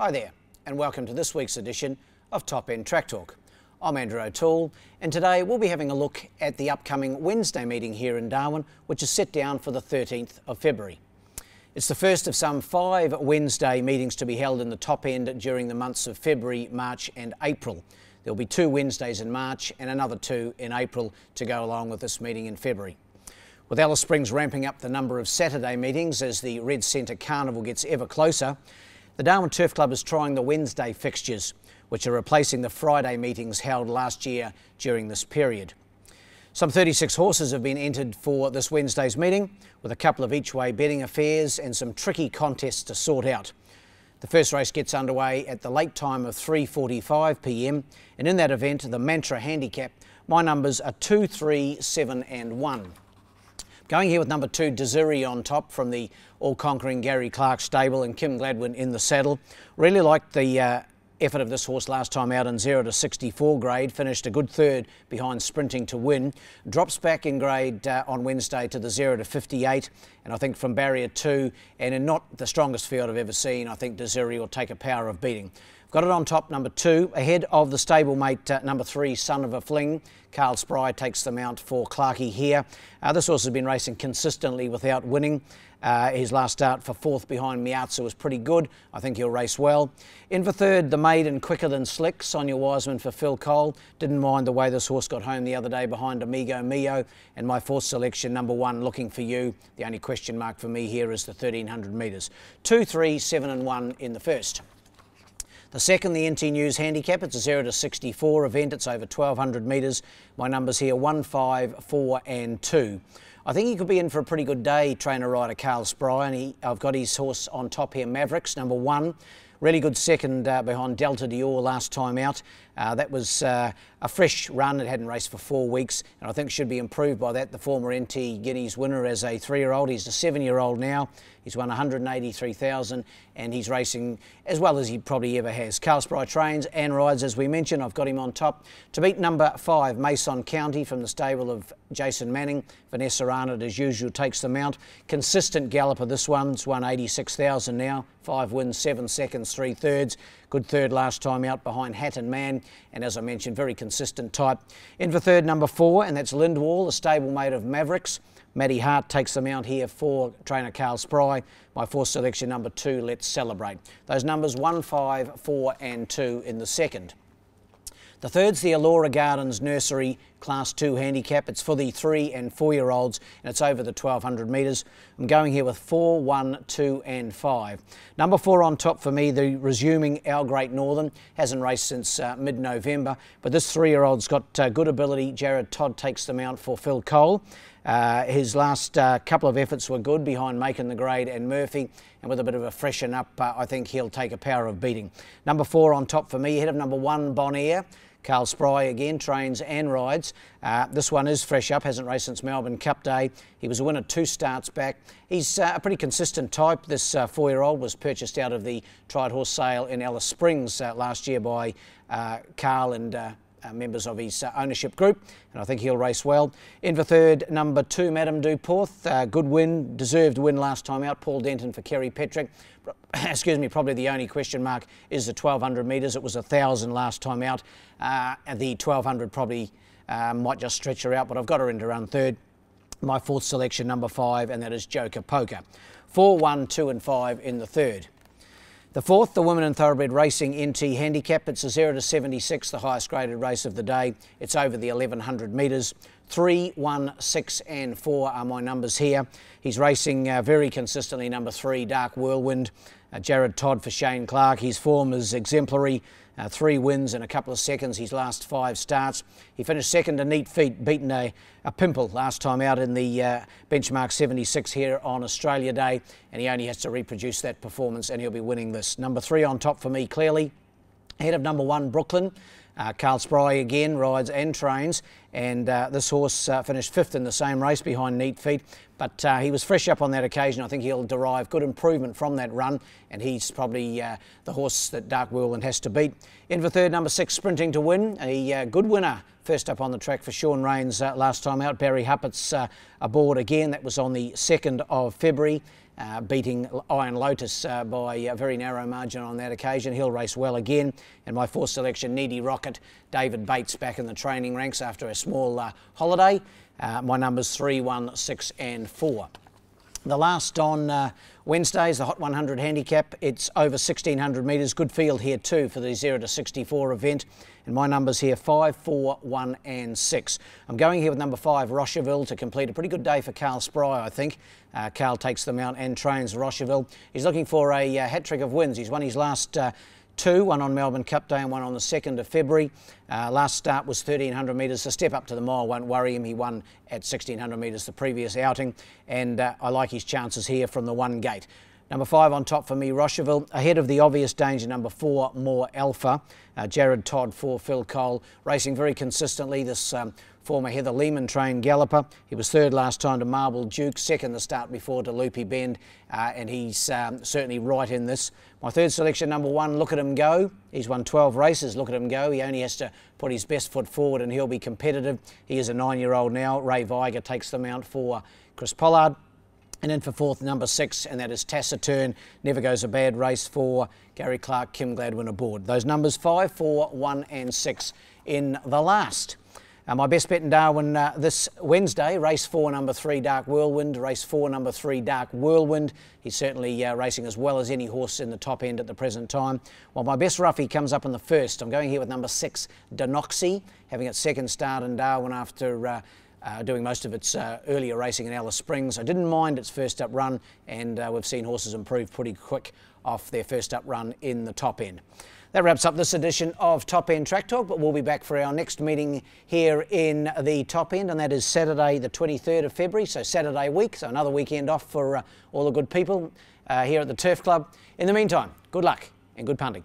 Hi there, and welcome to this week's edition of Top End Track Talk. I'm Andrew O'Toole, and today we'll be having a look at the upcoming Wednesday meeting here in Darwin, which is set down for the 13th of February. It's the first of some five Wednesday meetings to be held in the top end during the months of February, March, and April. There'll be two Wednesdays in March and another two in April to go along with this meeting in February. With Alice Springs ramping up the number of Saturday meetings as the Red Centre Carnival gets ever closer, the Darwin Turf Club is trying the Wednesday fixtures, which are replacing the Friday meetings held last year during this period. Some 36 horses have been entered for this Wednesday's meeting, with a couple of each way betting affairs and some tricky contests to sort out. The first race gets underway at the late time of 3:45 p.m. and in that event the Mantra handicap my numbers are 2, 3, 7 and 1. Going here with number two, Desiree on top from the all-conquering Gary Clark stable and Kim Gladwin in the saddle. Really liked the uh, effort of this horse last time out in 0 to 64 grade. Finished a good third behind Sprinting to Win. Drops back in grade uh, on Wednesday to the 0 to 58. And I think from barrier 2 and in not the strongest field I've ever seen, I think Desiree will take a power of beating. Got it on top, number two, ahead of the stablemate uh, number three, Son of a Fling. Carl Spry takes the mount for Clarkey here. Uh, this horse has been racing consistently without winning. Uh, his last start for fourth behind Miazza was pretty good. I think he'll race well. In for third, the maiden quicker than slick, Sonia Wiseman for Phil Cole. Didn't mind the way this horse got home the other day behind Amigo Mio. And my fourth selection, number one, looking for you. The only question mark for me here is the 1300 metres. Two, three, seven, and one in the first. The second, the NT News Handicap, it's a 0 to 64 event. It's over 1,200 metres. My numbers here 1, 5, 4 and 2. I think he could be in for a pretty good day, trainer rider Carl Spry. And he, I've got his horse on top here, Mavericks, number one. Really good second uh, behind Delta Dior last time out. Uh, that was uh, a fresh run. It hadn't raced for four weeks, and I think should be improved by that. The former NT Guineas winner as a three-year-old. He's a seven-year-old now. He's won 183,000, and he's racing as well as he probably ever has. Carl Spry trains and rides, as we mentioned. I've got him on top to beat number five, Mason County from the stable of Jason Manning. Vanessa Arnott, as usual, takes the mount. Consistent galloper. This one's won 86,000 now. Five wins, seven seconds, three thirds. Good third last time out behind Hatton Man, and as I mentioned, very consistent type. In for third, number four, and that's Lindwall, a stablemate of Mavericks. Maddie Hart takes the mount here for trainer Carl Spry. My fourth selection, number two, let's celebrate. Those numbers one, five, four, and two in the second. The third's the Alora Gardens Nursery Class 2 handicap. It's for the three and four year olds and it's over the 1200 metres. I'm going here with 4, 1, 2 and 5. Number 4 on top for me, the resuming Our Great Northern. Hasn't raced since uh, mid November, but this three year old's got uh, good ability. Jared Todd takes them out for Phil Cole. Uh, his last uh, couple of efforts were good behind Making the Grade and Murphy, and with a bit of a freshen up, uh, I think he'll take a power of beating. Number four on top for me, ahead of number one, Bonaire. Carl Spry again trains and rides. Uh, this one is fresh up, hasn't raced since Melbourne Cup Day. He was a winner two starts back. He's uh, a pretty consistent type. This uh, four-year-old was purchased out of the tried horse sale in Alice Springs uh, last year by uh, Carl and uh, members of his uh, ownership group, and I think he'll race well. In for third, number two, Madame Duporth. Uh, good win, deserved win last time out. Paul Denton for Kerry Petrick. Excuse me, probably the only question mark is the 1200 metres. It was a 1,000 last time out. Uh, and the 1200 probably uh, might just stretch her out, but I've got her into run third. My fourth selection, number five, and that is Joker Poker. Four, one, two, and five in the third. The fourth, the Women in Thoroughbred Racing NT Handicap. It's a 0 to 76, the highest graded race of the day. It's over the 1100 metres. Three, one, six, and four are my numbers here. He's racing uh, very consistently, number three, Dark Whirlwind. Uh, Jared Todd for Shane Clark. His form is exemplary. Uh, three wins in a couple of seconds, his last five starts. He finished second to Neat Feet, beaten a, a pimple last time out in the uh, benchmark 76 here on Australia Day, and he only has to reproduce that performance and he'll be winning this. Number three on top for me, clearly. Ahead of number one, Brooklyn. Uh, Carl Spry again rides and trains, and uh, this horse uh, finished fifth in the same race behind Neat Feet. But uh, he was fresh up on that occasion. I think he'll derive good improvement from that run, and he's probably uh, the horse that Dark Whirlwind has to beat. In for third, number six, Sprinting to Win, a uh, good winner. First up on the track for Sean Rains last time out. Barry Huppert's aboard again. That was on the 2nd of February. uh, beating Iron Lotus uh, by a very narrow margin on that occasion. He'll race well again. And my fourth selection, Needy Rocket, David Bates back in the training ranks after a small uh, holiday. Uh, my numbers 3, 1, 6 and 4. The last on uh, Wednesday is the Hot 100 handicap. It's over 1600 metres. Good field here too for the 0 to 64 event. And my numbers here 5, 4, 1 and 6. I'm going here with number 5, Rocherville, to complete a pretty good day for Carl Spry, I think. Uh, Carl takes them out and trains Rocherville. He's looking for a uh, hat trick of wins. He's won his last uh, two, one on Melbourne Cup Day and one on the 2nd of February. Uh, last start was 1300 metres. The step up to the mile won't worry him. He won at 1600 metres the previous outing, and uh, I like his chances here from the one gate. Number five on top for me, Rocherville. Ahead of the obvious danger, number four, More Alpha. Uh, Jared Todd for Phil Cole. Racing very consistently. This um, former Heather Lehman trained galloper. He was third last time to Marble Duke, second the start before to Loopy Bend, uh, and he's um, certainly right in this. My third selection, number one, Look at Him Go. He's won 12 races, Look at Him Go. He only has to put his best foot forward and he'll be competitive. He is a nine-year-old now. Ray Viger takes them out for Chris Pollard. And then for fourth, number six, and that is Taciturn. Never goes a bad race for Gary Clark, Kim Gladwin aboard. Those numbers five, four, one, and six in the last. Uh, my best bet in Darwin uh, this Wednesday, race four, number three, Dark Whirlwind. Race four, number three, Dark Whirlwind. He's certainly uh, racing as well as any horse in the top end at the present time. While my best roughie comes up in the first, I'm going here with number six, Denoxy, having its second start in Darwin after uh, uh, doing most of its uh, earlier racing in Alice Springs. I didn't mind its first up run, and uh, we've seen horses improve pretty quick off their first up run in the top end. That wraps up this edition of Top End Track Talk, but we'll be back for our next meeting here in the top end, and that is Saturday, the 23rd of February, so Saturday week, so another weekend off for uh, all the good people uh, here at the Turf Club. In the meantime, good luck and good punting.